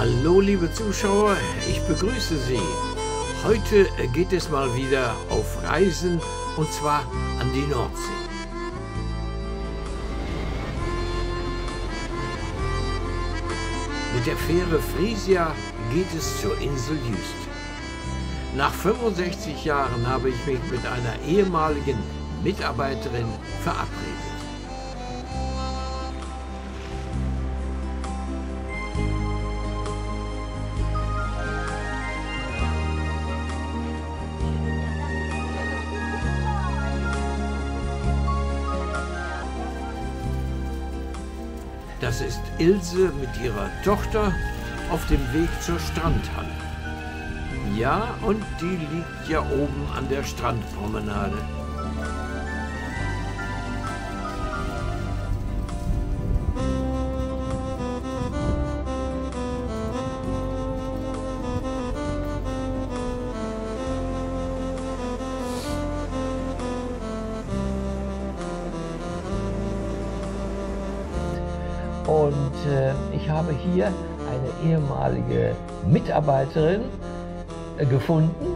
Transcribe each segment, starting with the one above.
Hallo liebe Zuschauer, ich begrüße Sie. Heute geht es mal wieder auf Reisen und zwar an die Nordsee. Mit der Fähre Frisia geht es zur Insel Jüst. Nach 65 Jahren habe ich mich mit einer ehemaligen Mitarbeiterin verabredet. Das ist Ilse mit ihrer Tochter auf dem Weg zur Strandhalle. Ja, und die liegt ja oben an der Strandpromenade. Und äh, ich habe hier eine ehemalige Mitarbeiterin äh, gefunden.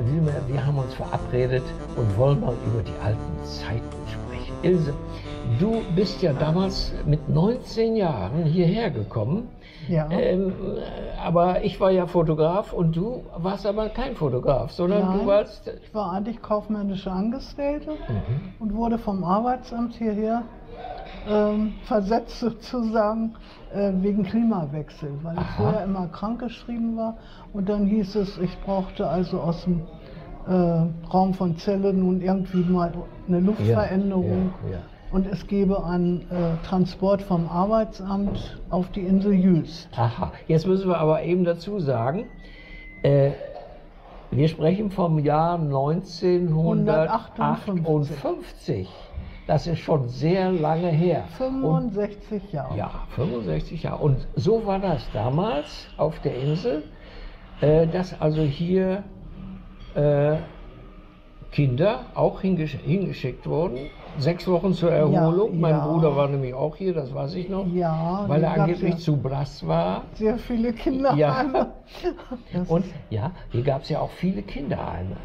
Wir, wir haben uns verabredet und wollen mal über die alten Zeiten sprechen. Ilse, du bist ja damals mit 19 Jahren hierher gekommen. Ja. Ähm, äh, aber ich war ja Fotograf und du warst aber kein Fotograf, sondern Nein, du warst. Ich war eigentlich kaufmännische Angestellte Mhm. und wurde vom Arbeitsamt hierher ähm, versetzt sozusagen äh, wegen Klimawechsel, weil ich Aha. vorher immer krankgeschrieben war und dann hieß es, ich brauchte also aus dem äh, Raum von Celle nun irgendwie mal eine Luftveränderung Ja, ja. und es gebe einen äh, Transport vom Arbeitsamt auf die Insel Jüst. Aha, jetzt müssen wir aber eben dazu sagen, äh, wir sprechen vom Jahr 1958. Das ist schon sehr lange her. Und, 65 Jahre. ja, 65 Jahre. Und so war das damals auf der Insel, äh, dass also hier äh, Kinder auch hingesch hingeschickt wurden. Sechs Wochen zur Erholung. mein ja. Bruder war nämlich auch hier, das weiß ich noch. Ja, weil er angeblich ja zu blass war. sehr viele Kinderheime. Das Und ja, hier gab es ja auch viele Kinderheime.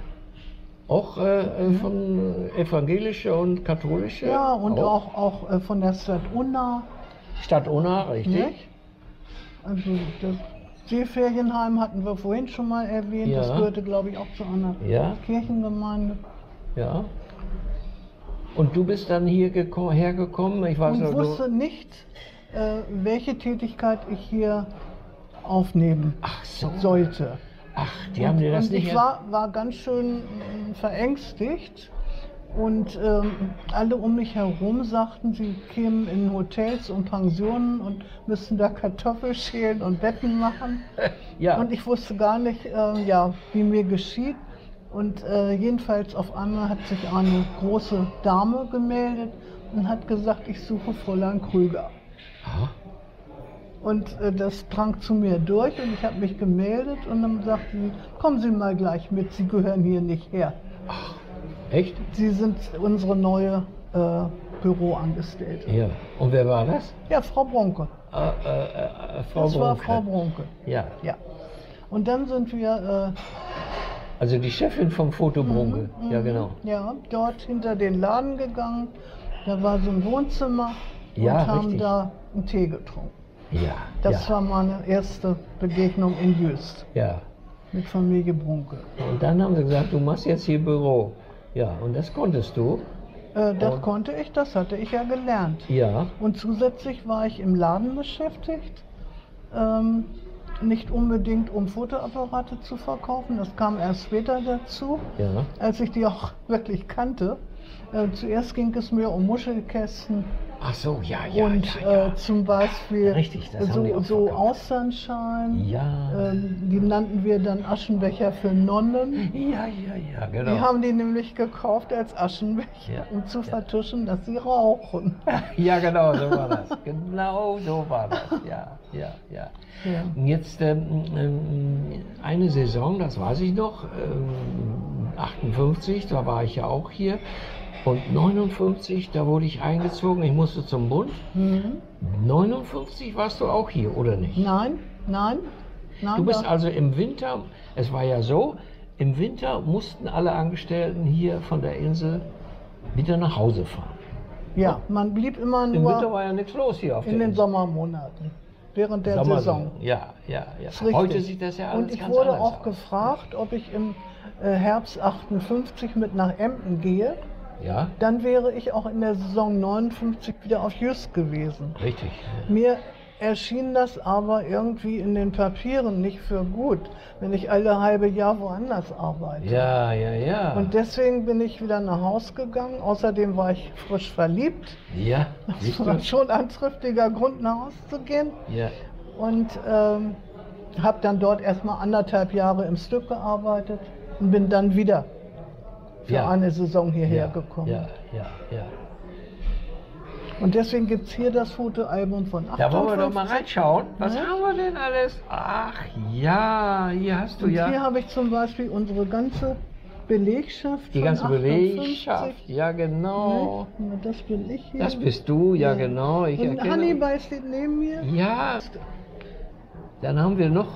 Auch äh, äh, von evangelische und katholische. Ja, und auch, auch äh, von der Stadt Unna. Stadt Unna, richtig. Nicht? Also das Seeferienheim hatten wir vorhin schon mal erwähnt. Das Ja. gehörte, glaube ich, auch zu einer Ja. Kirchengemeinde. Ja. Und du bist dann hier geko- hergekommen, ich weiß Und noch, wusste nicht, äh, welche Tätigkeit ich hier aufnehmen Ach so. sollte. Ach, die haben dir das und nicht. ich war, war ganz schön mm, verängstigt. Und ähm, alle um mich herum sagten, sie kämen in Hotels und Pensionen und müssten da Kartoffeln schälen und Betten machen. ja, Und ich wusste gar nicht, äh, ja, wie mir geschieht. Und äh, jedenfalls auf einmal hat sich eine große Dame gemeldet und hat gesagt, ich suche Fräulein Krüger. Aha. Und äh, das drang zu mir durch und ich habe mich gemeldet und dann sagte sie, kommen Sie mal gleich mit, Sie gehören hier nicht her. echt? Sie sind unsere neue äh, Büroangestellte. Ja. Und wer war das? Ja, Frau Bronke. Äh, äh, äh, Frau das war Brunke. Frau Bronke. Ja, Ja. Und dann sind wir also die Chefin vom Foto Brunke. äh, Ja, genau. ja, dort hinter den Laden gegangen. Da war so ein Wohnzimmer und Ja, haben richtig. da einen Tee getrunken. Ja, Das ja, war meine erste Begegnung in Jüst ja. mit Familie Brunke. Und dann haben sie gesagt, du machst jetzt hier Büro. Ja, und das konntest du. Äh, das Und- konnte ich, das hatte ich ja gelernt. Ja, Und zusätzlich war ich im Laden beschäftigt. Ähm, nicht unbedingt, um Fotoapparate zu verkaufen, das kam erst später dazu, ja. als ich die auch wirklich kannte. Äh, zuerst ging es mir um Muschelkästen Ach so, ja, ja, und ja, ja. Äh, zum Beispiel Richtig, so, so. Austernschalen. Ja. Ähm, die nannten wir dann Aschenbecher für Nonnen. Ja, ja, ja, genau. Die haben die nämlich gekauft als Aschenbecher, um zu vertuschen, dass sie rauchen. ja, genau, so war das. Genau so war das. Ja, ja, ja. Ja. Und Jetzt ähm, ähm, eine Saison, das weiß ich noch, ähm, 58, da war ich ja auch hier. Und 59, da wurde ich eingezogen, ich musste zum Bund. Mhm. 59 warst du auch hier, oder nicht? Nein, Nein? Nein Du bist da- also im Winter, es war ja so, im Winter mussten alle Angestellten hier von der Insel wieder nach Hause fahren. Ja, man blieb immer Im Winter nur war ja nichts los hier auf in der den Insel. Sommermonaten, während der Sommer- Saison. Ja, ja, ja. Heute sieht das ja alles Und ich ganz wurde auch aus. gefragt, ob ich im äh, Herbst 58 mit nach Emden gehe. Ja, Dann wäre ich auch in der Saison 59 wieder auf Just gewesen. richtig. Mir erschien das aber irgendwie in den Papieren nicht für gut, wenn ich alle halbe Jahr woanders arbeite. Ja, ja, ja. Und deswegen bin ich wieder nach Haus gegangen. Außerdem war ich frisch verliebt. ja, Das du? war schon ein triftiger Grund, nach Hause zu gehen. Ja, Und ähm, habe dann dort erstmal anderthalb Jahre im Stück gearbeitet und bin dann wieder für Ja. eine Saison hierher ja, gekommen. Ja, ja, ja. Und deswegen gibt es hier das Fotoalbum von 58. Da wollen wir doch mal reinschauen. Was Ne? haben wir denn alles? Ach ja, hier hast du Und ja hier habe ich zum Beispiel unsere ganze Belegschaft. die ganze 58. Belegschaft. Ja, genau. Ne? Das bin ich hier. Das bist du, ja, genau. Ich Und. Hannibal steht neben mir. Ja. Dann haben wir noch,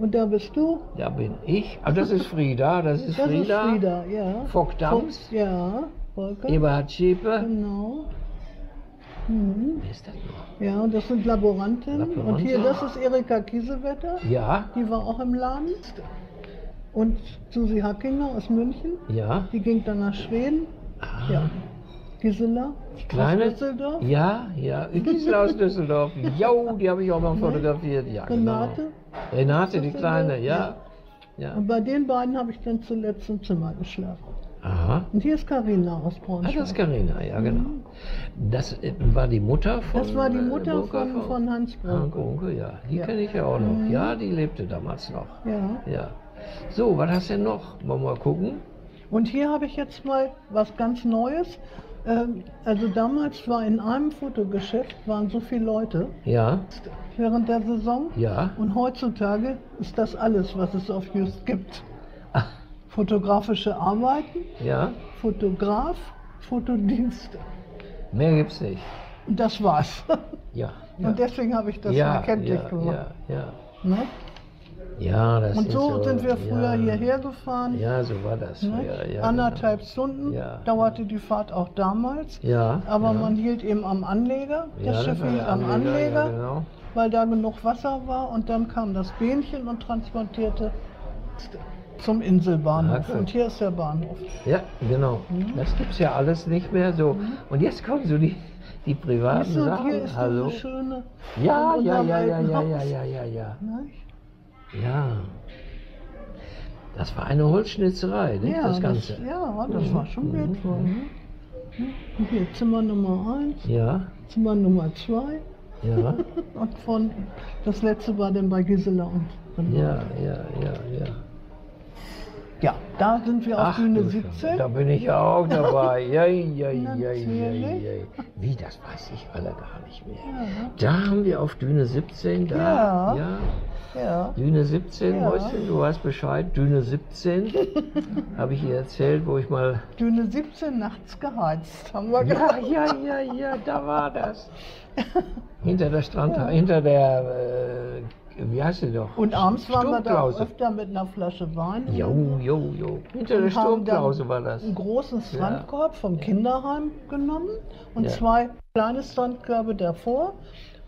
Und da bist du. da bin ich. Ah, das ist Frieda, das ist Das Frieda. ist Frieda, ja. Vogt Dams. Vogt, Ja, Volker. Eberhard Schäpe. Genau. Mhm. Wer ist das noch? Ja, und das sind Laborantinnen. Und Laborantin. hier, das ist Erika Kiesewetter. Ja, Die war auch im Laden. Und Susi Hackinger aus München. ja. Die ging dann nach Schweden. Ja. Gisela Die kleine. aus Düsseldorf. Ja, ja. Gisela aus Düsseldorf. Jo, die habe ich auch mal fotografiert. Ja, genau. Renate. Renate, die Kleine, ja. ja. Und bei den beiden habe ich dann zuletzt im Zimmer geschlafen. Aha. Und hier ist Karina aus Ah, Braunschweig. das ist Carina, ja, genau. Das äh, war die Mutter von. Das war die äh, Mutter Burka von, von Hans Brunke. Unke, ja. Die Ja. kenne ich ja auch noch. Mhm. Ja, die lebte damals noch. Ja. Ja. So, was hast du denn noch? Wollen wir mal gucken? Und hier habe ich jetzt mal was ganz Neues. Ähm, Also damals war in einem Fotogeschäft waren so viele Leute Ja, während der Saison. ja. Und heutzutage ist das alles, was es auf Just gibt. Ah, Fotografische Arbeiten, ja. Fotograf, Fotodienste. Mehr gibt's nicht. Und das war's. Ja. ja. Und deswegen habe ich das ja, mal kenntlich ja, gemacht. Ja, ja. Ne? Ja, das Und ist so sind wir früher ja. hierher gefahren. Ja, so war das Ne? früher. Ja, Anderthalb genau. Stunden Ja. dauerte die Fahrt auch damals. Ja. Aber man hielt eben am Anleger. Das Schiff hielt am Anleger, Anleger, genau. weil da genug Wasser war. Und dann kam das Bähnchen und transportierte zum Inselbahnhof. Ah, gut. und hier ist der Bahnhof. Ja, genau. Mhm. Das gibt's ja alles nicht mehr so. Und jetzt kommen so die, die privaten Sachen. hier ist Hallo. schöne. Ja, ja, ja, ja, ja, ja, ja, ja, ja. Ja. Das war eine Holzschnitzerei, nicht Ja, das Ganze? ja, das Mhm. war schon Mhm. wertvoll. Ne? Und hier Zimmer Nummer 1, Ja, Zimmer Nummer 2 ja, und von das letzte war dann bei Gisela und Renate. ja, ja, ja, ja. Ja, da sind wir auf Bühne du 17. Schande, Da bin ich auch dabei. Ja, ja, ja, ja, ja. Wie, das weiß ich alle gar nicht mehr. Ja, Da haben wir auf Düne 17, da, Ja. ja, ja. Düne 17, Ja. Mäuschen, du weißt Bescheid, Düne 17, habe ich ihr erzählt, wo ich mal, Düne 17 nachts geheizt, haben wir ja, gehabt. ja, ja, ja, da war das. Hinter der Strand, hinter der, äh, wie heißt sie doch? Und abends waren wir da öfter mit einer Flasche Wein. Jo, jo, jo. Hinter der Und dann Sturmklause war das. einen großen Strandkorb vom Kinderheim genommen und Ja. zwei kleine Strandkörbe davor.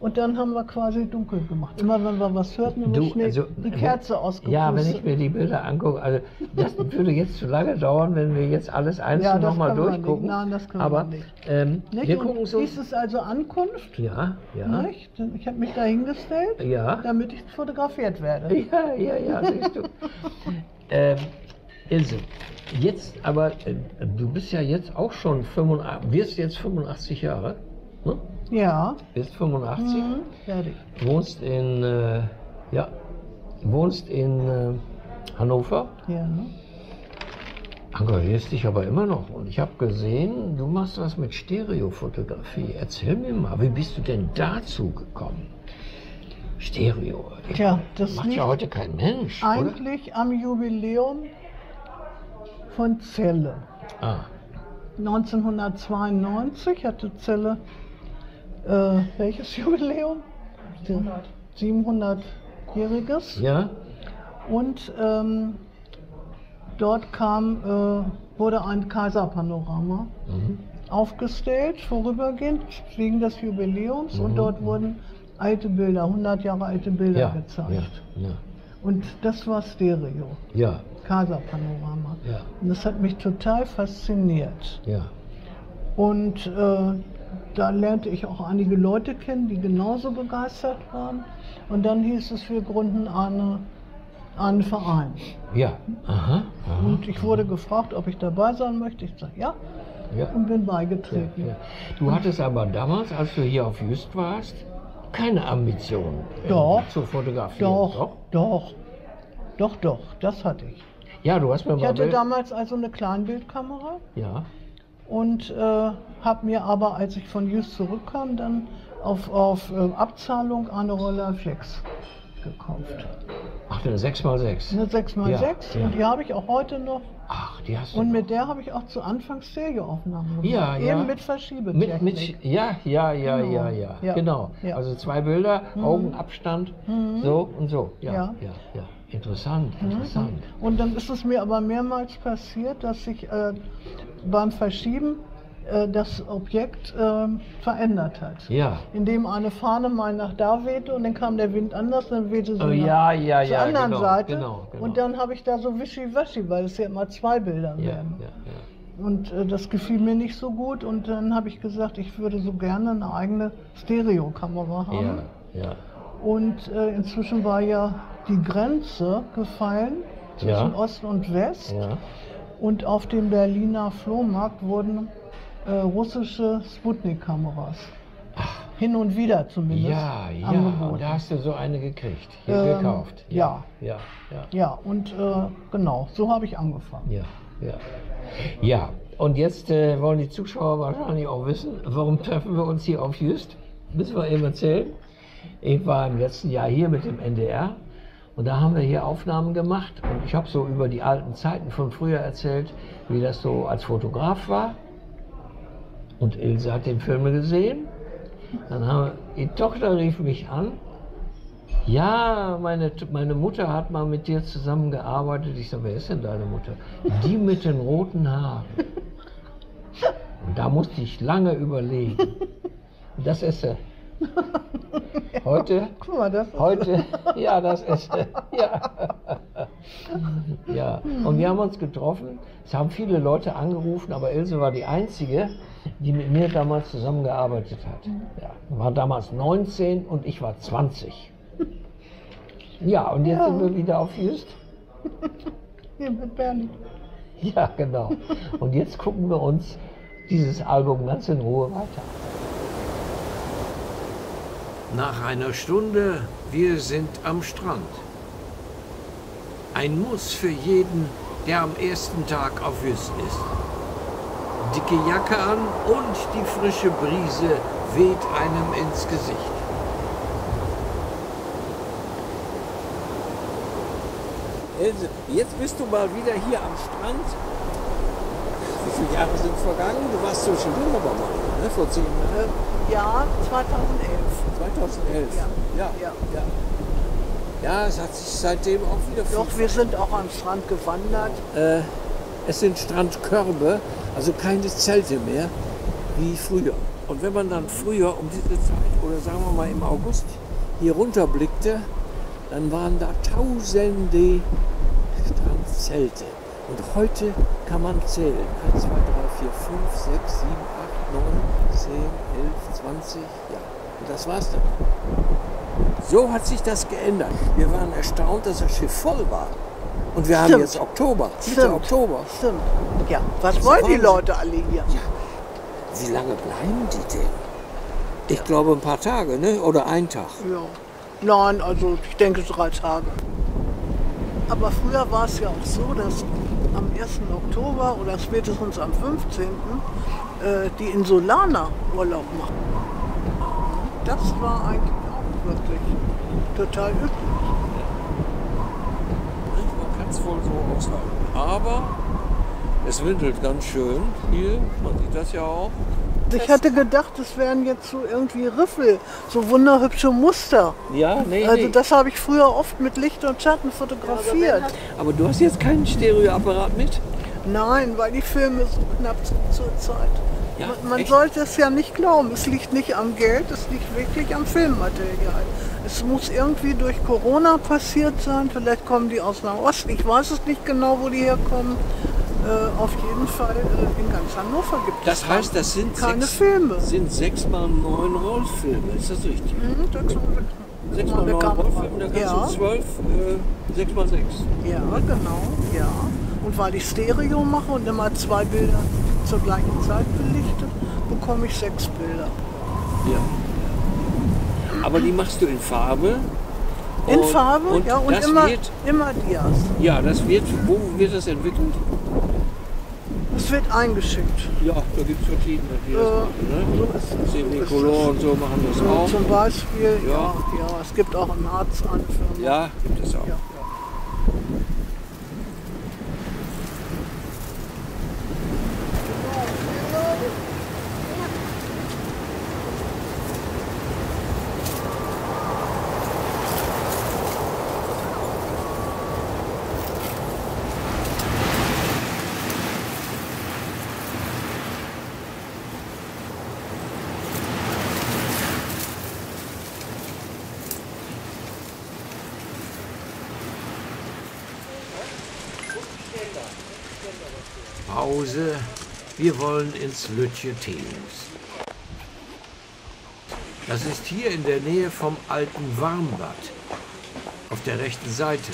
Und dann haben wir quasi dunkel gemacht. Immer wenn wir was hörten, im Du, Schnee, also, die Kerze ausgepustet. Ja, wenn ich mir die Bilder angucke, also das würde jetzt zu lange dauern, wenn wir jetzt alles einzeln Ja, nochmal wir durchgucken. Nein, das können wir Aber nicht. ähm, Nicht? wir gucken so. Dies ist also Ankunft. Ja, ja, Nicht? Ich habe mich da hingestellt, ja. damit ich fotografiert werde. Ja, ja, ja, siehst du. ähm, Ilse, jetzt aber, äh, du bist ja jetzt auch schon 85, wirst jetzt 85 Jahre, ne? Ja. Bist 85, Mhm. Fertig. wohnst in, äh, ja, wohnst in äh, Hannover, Ja. engagierst dich aber immer noch. Und ich habe gesehen, du machst was mit Stereofotografie. Erzähl mir mal, wie bist du denn dazu gekommen? Stereo, Tja, das macht ja heute kein Mensch, oder? eigentlich am Jubiläum von Celle. Ah, 1992 hatte Celle äh, welches Jubiläum? 700. 700 100-jähriges. Ja? Und ähm, dort kam, äh, wurde ein Kaiserpanorama Mhm. aufgestellt, vorübergehend wegen des Jubiläums. Mhm. Und dort wurden alte Bilder, 100 Jahre alte Bilder Ja, gezeigt. ja, ja, Und das war Stereo, ja, Kaiserpanorama. ja, Und das hat mich total fasziniert. ja. Und äh, da lernte ich auch einige Leute kennen, die genauso begeistert waren. Und dann hieß es, wir gründen eine, einen Verein. Ja, aha, aha. Und ich wurde gefragt, ob ich dabei sein möchte. Ich sage ja Ja, und bin ja, beigetreten. ja. Du hattest aber damals, als du hier auf Just warst, keine Ambition Doch. irgendwie zu fotografieren. Doch, doch, doch, doch, das hatte ich. Ja, du hast mir Ich mal hatte Bild- damals also eine Kleinbildkamera Ja, und äh, habe mir aber, als ich von Just zurückkam, dann auf, auf äh, Abzahlung eine Rolleiflex gekauft. ach, eine 6x6. Eine 6x6 Ja, ja. und die habe ich auch heute noch. Ach, die hast du. Und noch. mit der habe ich auch zu Anfang Stereoaufnahmen gemacht. Ja, Eben ja. mit Mit, Verschiebetechnik. mit, ja, ja, ja, Genau. ja, ja, Ja. genau. Also zwei Bilder, Augenabstand, so und so. Ja, ja, Ja. Interessant, interessant. Und dann ist es mir aber mehrmals passiert, dass sich äh, beim Verschieben äh, das Objekt äh, verändert hat. Ja. Indem eine Fahne mal nach da wehte und dann kam der Wind anders, dann wehte sie Oh, ja, ja, zur ja, anderen genau, Seite. genau, genau. Und dann habe ich da so wischiwaschi, weil es ja immer zwei Bilder werden. ja, ja. Und äh, das gefiel mir nicht so gut und dann habe ich gesagt, ich würde so gerne eine eigene Stereokamera haben. Ja, ja. Und äh, inzwischen war ja die Grenze gefallen zwischen Ja. Ost und West. Ja. Und auf dem Berliner Flohmarkt wurden äh, russische Sputnik-Kameras. Hin und wieder zumindest. Ja, ja, angeboten. und da hast du so eine gekriegt, hier Ähm, gekauft. ja. ja, ja, Ja, und äh, genau, so habe ich angefangen. ja, ja. Ja, und jetzt äh, wollen die Zuschauer wahrscheinlich auch wissen, warum treffen wir uns hier auf Just? Müssen wir eben erzählen. Ich war im letzten Jahr hier mit dem NDR und da haben wir hier Aufnahmen gemacht und ich habe so über die alten Zeiten von früher erzählt, wie das so als Fotograf war. Und Ilse hat den Film gesehen. Dann haben die Tochter rief mich an. Ja, meine, meine Mutter hat mal mit dir zusammengearbeitet. Ich sage, wer ist denn deine Mutter? Die mit den roten Haaren. Und da musste ich lange überlegen. Das ist sie. Heute, Guck mal, das ist heute, ja, das ist. Ja. ja. Und wir haben uns getroffen. Es haben viele Leute angerufen, aber Ilse war die Einzige, die mit mir damals zusammengearbeitet hat. Ja. War damals 19 und ich war 20. Ja, und jetzt Ja. sind wir wieder auf Just. hier mit Bernie. Ja, genau. Und jetzt gucken wir uns dieses Album ganz in Ruhe weiter an. Nach einer Stunde, wir sind am Strand. Ein Muss für jeden, der am ersten Tag auf Jüst ist. Dicke Jacke an und die frische Brise weht einem ins Gesicht. Else, jetzt bist du mal wieder hier am Strand. Wie viele Jahre sind vergangen? Du warst zwischendrin aber mal, ne? vor zehn Jahren. Ja, 2011. 2011. Ja. Ja, Ja. ja. Ja, es hat sich seitdem auch wieder Doch, wir sind auch am Strand gewandert. Äh, es sind Strandkörbe, also keine Zelte mehr wie früher. Und wenn man dann früher um diese Zeit oder sagen wir mal im August hier runterblickte, dann waren da tausende Strandzelte. Und heute kann man zählen. 1, 2, 3, 4, 5, 6, 7, 8, 9, 10, 11, 20. Ja, und das war's dann. So hat sich das geändert. Wir waren erstaunt, dass das Schiff voll war. Und wir haben Stimmt. jetzt Oktober, Stimmt. Oktober. Stimmt. Ja, was ist wollen die. Leute alle hier? Wie lange bleiben die denn? Ich glaube ein paar Tage, ne? Oder ein Tag. Ja. Nein, also ich denke drei Tage. Aber früher war es ja auch so, dass am 1. Oktober oder spätestens am 15. Äh, die Insulaner Urlaub machen. Das war eigentlich auch wirklich total üblich. Man kann es wohl so aushalten. Aber es windelt ganz schön hier. Man sieht das ja auch. Ich hatte gedacht, es wären jetzt so irgendwie Riffel, so wunderhübsche Muster. Ja, nee, Also nee. das habe ich früher oft mit Licht und Schatten fotografiert. Aber du hast jetzt keinen Stereoapparat mit? Nein, weil die Filme so knapp sind zur Zeit. Ja, man man sollte es ja nicht glauben. Es liegt nicht am Geld, es liegt wirklich am Filmmaterial. Es muss irgendwie durch Corona passiert sein. Vielleicht kommen die aus Nahost. Ich weiß es nicht genau, wo die herkommen. Äh, auf jeden Fall äh, in ganz Hannover gibt es Das heißt, das sind keine sechs, Filme. sind sechs mal neun Rollfilme. Ist das richtig? Mhm, sechs mal sechs. Mal neun. Rollfilme, da kannst Ja. du zwölf, äh, sechs mal sechs. Ja, genau, ja. Und weil ich Stereo mache und immer zwei Bilder zur gleichen Zeit belichte, bekomme ich sechs Bilder. Ja. Aber die machst du in Farbe. In Und- Farbe, und ja, und immer, Wird, immer Dias. ja, das wird, wo wird das entwickelt? Wird eingeschickt. Ja, da gibt es verschiedene, die das Äh, machen. Ne? so. Semicolor und so machen das auch. zum Beispiel, ja. Ja. ja, es gibt auch ein Harz an. Ja, gibt es auch. Ja. Pause. Wir wollen ins Lütje Teehaus. Das ist hier in der Nähe vom alten Warmbad. Auf der rechten Seite.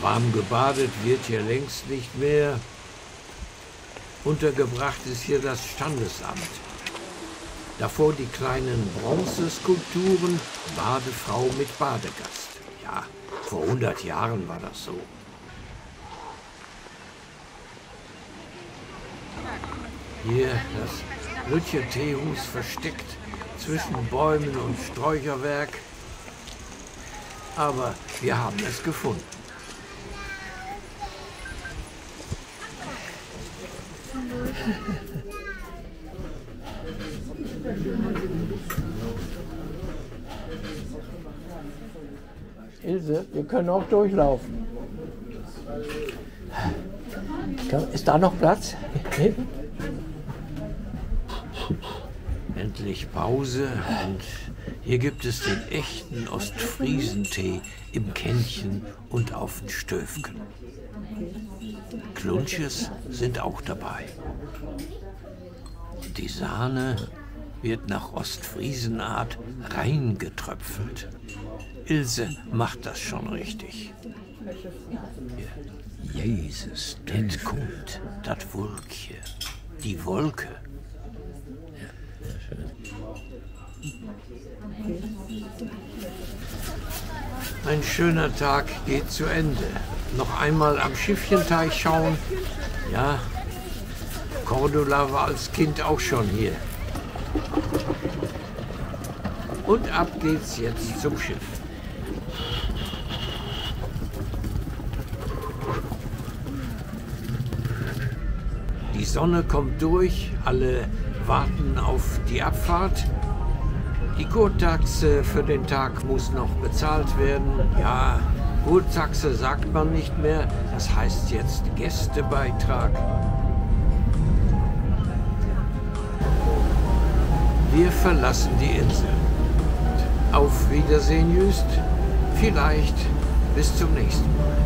Warm gebadet wird hier längst nicht mehr. Untergebracht ist hier das Standesamt. Davor die kleinen Bronzeskulpturen Badefrau mit Badegast. Ja, vor 100 Jahren war das so. Hier das Lütje Teehus versteckt zwischen Bäumen und Sträucherwerk. Aber wir haben es gefunden. Ilse, wir können auch durchlaufen. Ist da noch Platz? Hinten? Endlich Pause und hier gibt es den echten Ostfriesentee im Kännchen und auf den Stöfken. Klunches sind auch dabei. Die Sahne wird nach Ostfriesenart reingetröpfelt. Ilse macht das schon richtig. Jesus, det kommt, dat Wulkje, die Wolke. Ein schöner Tag geht zu Ende. Noch einmal am Schiffchenteich schauen. Ja, Cordula war als Kind auch schon hier. Und ab geht's jetzt zum Schiff. Die Sonne kommt durch, alle warten auf die Abfahrt. Die Kurtaxe für den Tag muss noch bezahlt werden. Ja, Kurtaxe sagt man nicht mehr, das heißt jetzt Gästebeitrag. Wir verlassen die Insel. Auf Wiedersehen, Jüst. Vielleicht bis zum nächsten Mal.